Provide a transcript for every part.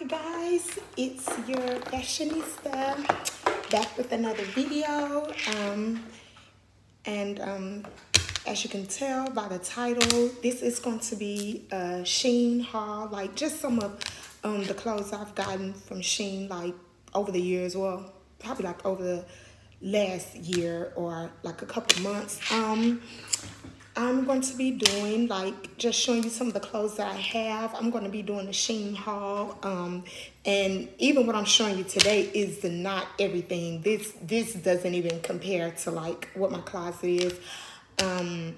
Hi guys, it's your fashionista back with another video. Um, and um, as you can tell by the title, this is going to be a Shein haul, like just some of um, the clothes I've gotten from Shein like over the years. Well, probably like over the last year or like a couple months. Um, I'm going to be doing like just showing you some of the clothes that I have. I'm going to be doing a Shein haul. Um, and even what I'm showing you today is the not everything. This this doesn't even compare to like what my closet is. Um,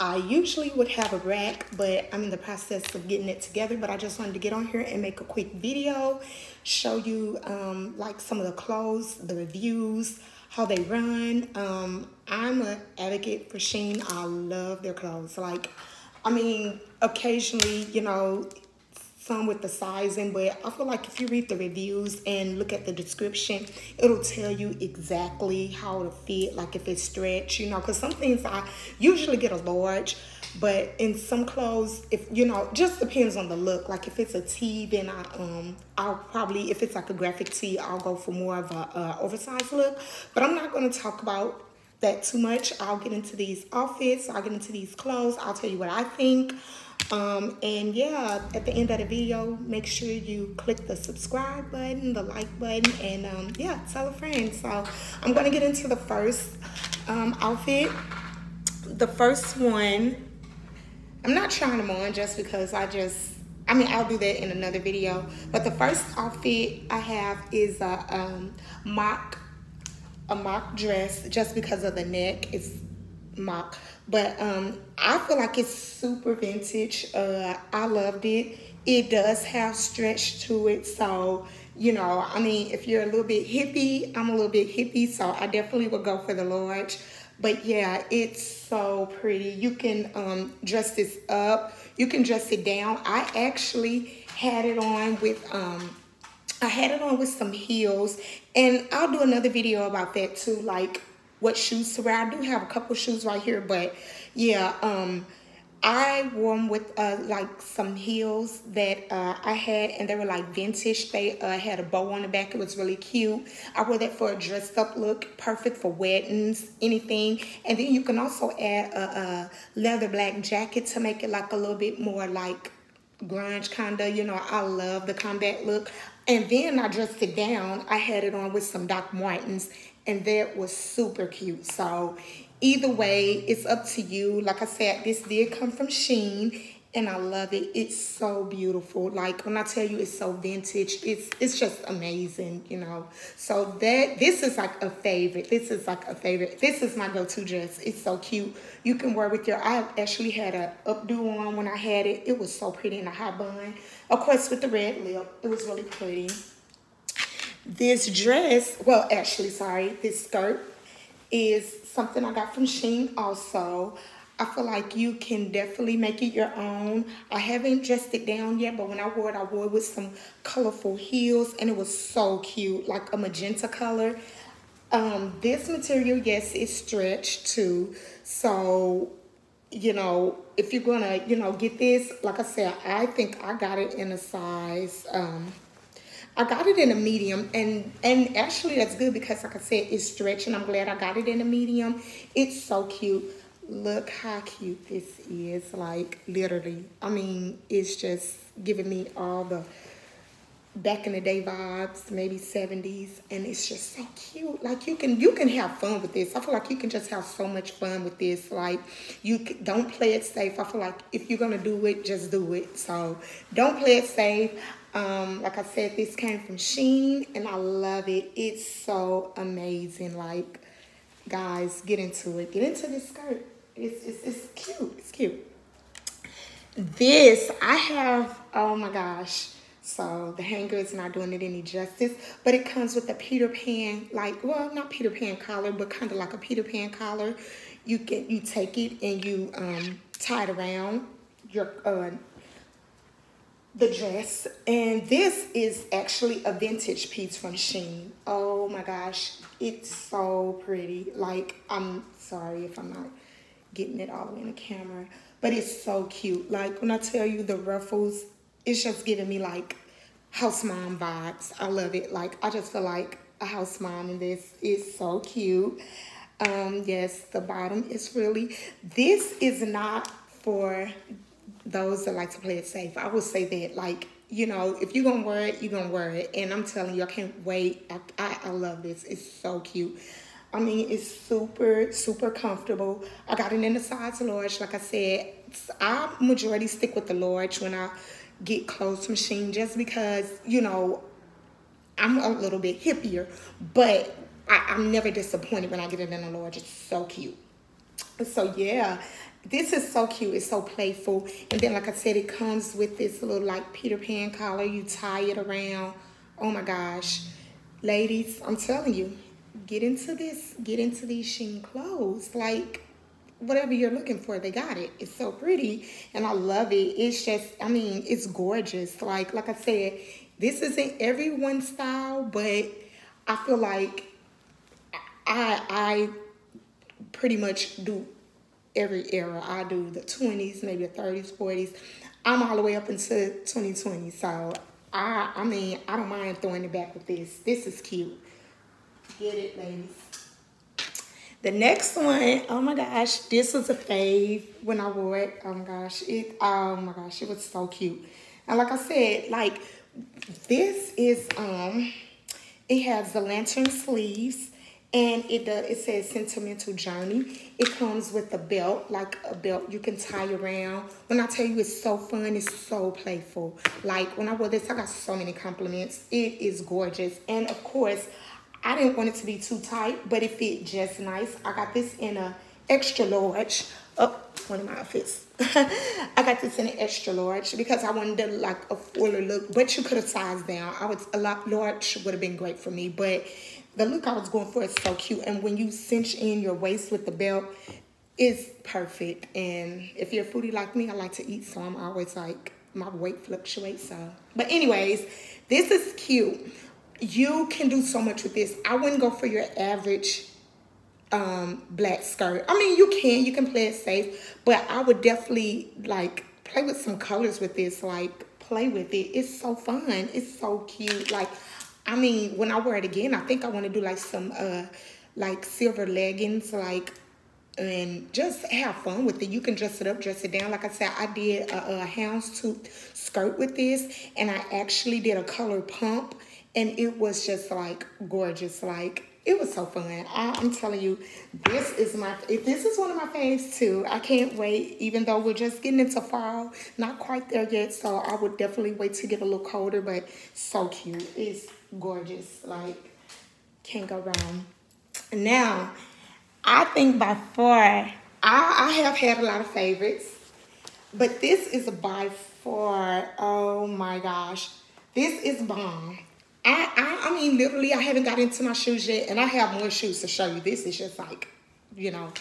I usually would have a rack, but I'm in the process of getting it together. But I just wanted to get on here and make a quick video, show you um, like some of the clothes, the reviews, how they run. Um, I'm an advocate for Shein. I love their clothes. Like, I mean, occasionally, you know, some with the sizing, but I feel like if you read the reviews and look at the description, it'll tell you exactly how to fit, like if it's stretch, you know, because some things I usually get a large, but in some clothes, if you know, just depends on the look. Like if it's a tee, then I um I'll probably if it's like a graphic tee, I'll go for more of a uh, oversized look. But I'm not going to talk about that too much. I'll get into these outfits. I'll get into these clothes. I'll tell you what I think. Um, and yeah, at the end of the video, make sure you click the subscribe button, the like button, and um, yeah, tell a friend. So I'm going to get into the first um, outfit. The first one, I'm not trying them on just because I just, I mean, I'll do that in another video. But the first outfit I have is a um, mock, a mock dress just because of the neck. It's mock but um i feel like it's super vintage. Uh i loved it. It does have stretch to it. So you know i mean if you're a little bit hippie i'm a little bit hippie so i definitely would go for the large. But yeah it's so pretty. You can um dress this up. You can dress it down. I actually had it on with um I had it on with some heels. And I'll do another video about that too. Like what shoes to wear. I do have a couple shoes right here, but yeah, um, I wore them with uh, like some heels that uh, I had, and they were like vintage. They uh, had a bow on the back. It was really cute. I wore that for a dressed up look, perfect for weddings, anything. And then you can also add a, a leather black jacket to make it like a little bit more like grunge kind of. You know, I love the combat look. And then I dressed it down. I had it on with some Doc Martens and that was super cute. So either way, it's up to you. Like I said, this did come from Shein and I love it. It's so beautiful. Like when I tell you it's so vintage, it's it's just amazing, you know. So that this is like a favorite. This is like a favorite. This is my go-to dress. It's so cute. You can wear with your I actually had a updo on when I had it. It was so pretty in a high bun. Of course with the red lip. It was really pretty. This dress, well, actually, sorry, this skirt is something I got from Shein also. I feel like you can definitely make it your own. I haven't dressed it down yet, but when I wore it, I wore it with some colorful heels, and it was so cute, like a magenta color. Um, this material, yes, is stretched too. So, you know, if you're gonna, you know, get this, like I said, I think I got it in a size, um, I got it in a medium and and actually that's good because like I said, it's stretching. I'm glad I got it in a medium. It's so cute. Look how cute this is. Like literally. I mean, it's just giving me all the back in the day vibes, maybe 70s, and it's just so cute. Like you can you can have fun with this. I feel like you can just have so much fun with this. Like you don't play it safe. I feel like if you're gonna do it, just do it. So don't play it safe. Um, like I said, this came from Shein, and I love it. It's so amazing. Like, guys, get into it. Get into this skirt. It's, it's, it's cute. It's cute. This, I have, oh my gosh. So the hanger is not doing it any justice, but it comes with a Peter Pan, like, well, not Peter Pan collar, but kind of like a Peter Pan collar. You get, you take it and you um, tie it around your uh, the dress. And this is actually a vintage piece from Shein. Oh my gosh, it's so pretty. Like, I'm sorry if I'm not getting it all in the camera, but it's so cute. Like, when I tell you the ruffles, it's just giving me like house mom vibes. I love it. Like, I just feel like a house mom in this is so cute. Um, yes, the bottom is really, this is not for those that like to play it safe. I would say that, like, you know, if you're to wear it, you're to wear it. And I'm telling you, I can't wait. I, I, I love this. It's so cute. I mean, it's super, super comfortable. I got it in the size large. Like I said, I majority stick with the large when I get clothes machine just because, you know, I'm a little bit hippier. But I, am never disappointed when I get it in a large. It's so cute. So, yeah, this is so cute. It's so playful. And then, like I said, it comes with this little, like, Peter Pan collar. You tie it around. Oh, my gosh. Ladies, I'm telling you, get into this, get into these Shein clothes. Like, whatever you're looking for, they got it. It's so pretty, and I love it. It's just, I mean, it's gorgeous. Like, like I said, this isn't everyone's style, but I feel like I, I pretty much do every era. I do the 20s, maybe the 30s, 40s. I'm all the way up into 2020, so I, I mean, I don't mind throwing it back with this. This is cute. Get it, ladies. The next one, oh my gosh, this was a fave when I wore it. Oh my gosh, it, oh my gosh, it was so cute. And like I said, like, this is, um, it has the lantern sleeves and it does, it says sentimental journey. It comes with a belt, like a belt you can tie around. When I tell you it's so fun, it's so playful. Like when I wore this, I got so many compliments. It is gorgeous. And of course, I didn't want it to be too tight, but it fit just nice. I got this in a extra large. Oh, one of my outfits. I got this in an extra large because I wanted like a fuller look, but you could have sized down. I was a lot large would have been great for me, but the look I was going for is so cute. And when you cinch in your waist with the belt, it's perfect. And if you're a foodie like me, I like to eat, so I'm always like, my weight fluctuates. So, but anyways, this is cute you can do so much with this. I wouldn't go for your average um, black skirt. I mean, you can, you can play it safe, but I would definitely like play with some colors with this, like play with it. It's so fun. It's so cute. Like, I mean, when I wear it again, I think I want to do like some uh, like silver leggings, like and just have fun with it. You can dress it up, dress it down. Like I said, I did a, a houndstooth skirt with this, and I actually did a color pump and it was just like gorgeous. Like it was so fun. I, am telling you, this is my, if this is one of my faves too. I can't wait, even though we're just getting into fall, not quite there yet. So I would definitely wait to get a little colder, but so cute. It's gorgeous. Like can't go wrong. Now, I think by far, I, I have had a lot of favorites, but this is by far, oh my gosh, this is bomb. I, I, I mean, literally, I haven't got into my shoes yet, and I have more shoes to show you. This is just like, you know,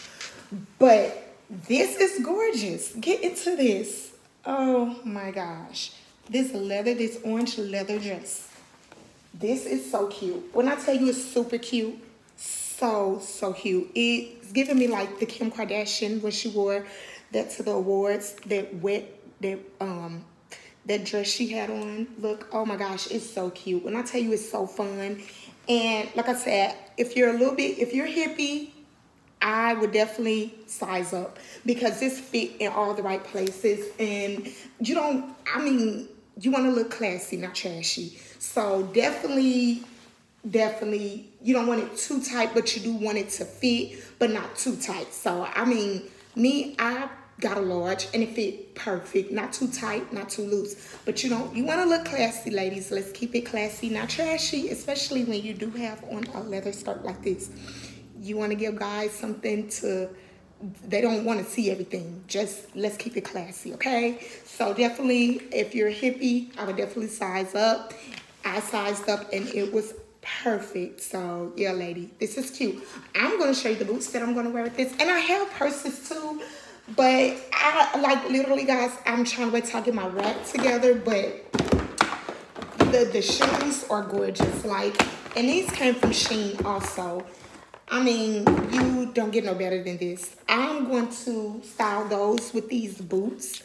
but this is gorgeous. Get into this. Oh my gosh. This leather, this orange leather dress. This is so cute. When I tell you it's super cute, so, so cute. It's giving me like the Kim Kardashian when she wore that to the awards, that wet, that um that dress she had on. Look, oh my gosh, it's so cute. When I tell you it's so fun. And like I said, if you're a little bit, if you're hippie, I would definitely size up because this fit in all the right places. And you don't, I mean, you want to look classy, not trashy. So definitely, definitely, you don't want it too tight, but you do want it to fit, but not too tight. So, I mean, me, I got a large and it fit perfect. Not too tight not too loose. But you know you want to look classy ladies. Let's keep it classy not trashy especially when you do have on a leather skirt like this. You want to give guys something to they don't want to see everything. Just let's keep it classy okay? So definitely if you're a hippie i would definitely size up i sized up and it was perfect so yeah lady this is cute i'm to show you the boots that i'm to wear with this and i have purses too but I like literally guys, I'm trying to wait till I get my rack together, but the, the shoes are gorgeous. Like, and these came from Shein also. I mean, you don't get no better than this. I'm going to style those with these boots.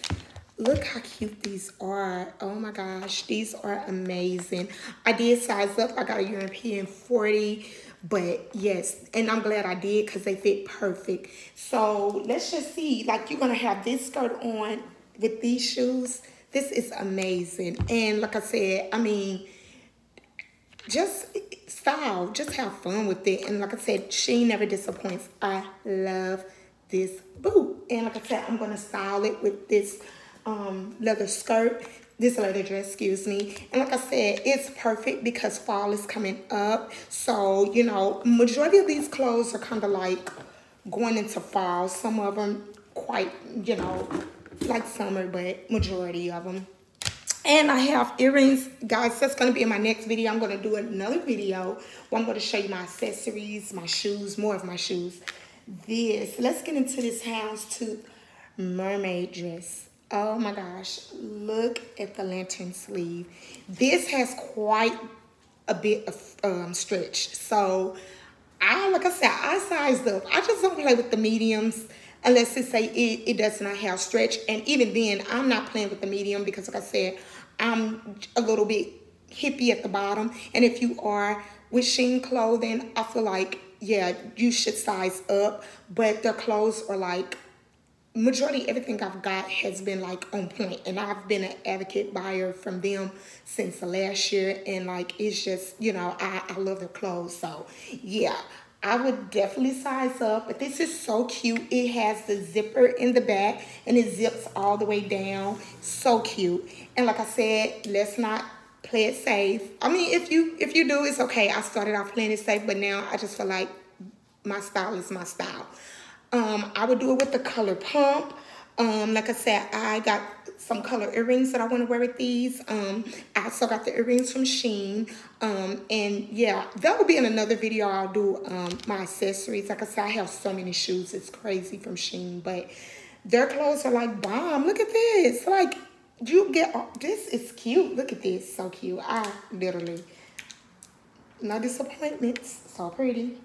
Look how cute these are. Oh my gosh, these are amazing. I did size up. I got a European 40, but yes, and I'm glad I did because they fit perfect. So let's just see, like you're gonna have this skirt on with these shoes. This is amazing. And like I said, I mean, just style, just have fun with it. And like I said, she never disappoints. I love this boot. And like I said, I'm gonna style it with this um, leather skirt, this leather dress, excuse me. And like I said, it's perfect because fall is coming up. So, you know, majority of these clothes are kind of like going into fall. Some of them quite, you know, like summer, but majority of them. And I have earrings. Guys, that's going to be in my next video. I'm going to do another video where I'm going to show you my accessories, my shoes, more of my shoes. This, let's get into this houndstooth mermaid dress. Oh my gosh, look at the lantern sleeve. This has quite a bit of um, stretch. So I, like I said, I sized up. I just don't play with the mediums unless it say it, it does not have stretch. And even then, I'm not playing with the medium because like I said, I'm a little bit hippie at the bottom. And if you are with Shein clothing, I feel like, yeah, you should size up. But their clothes are like majority everything I've got has been like on point and I've been an advocate buyer from them since the last year and like it's just you know I, I love their clothes so yeah. I would definitely size up but this is so cute. It has the zipper in the back and it zips all the way down. So cute. And like I said let's not play it safe. I mean if you if you do it's okay. I started off playing it safe but now I just feel like my style is my style um, I would do it with the color pump. Um, like I said, I got some color earrings that I want to wear with these. Um, I also got the earrings from Shein. Um, and yeah, that will be in another video. I'll do um, my accessories. Like I said, I have so many shoes. It's crazy from Shein. But their clothes are like bomb. Look at this. Like, you get, all, this is cute. Look at this. So cute. I literally, no disappointments. So pretty.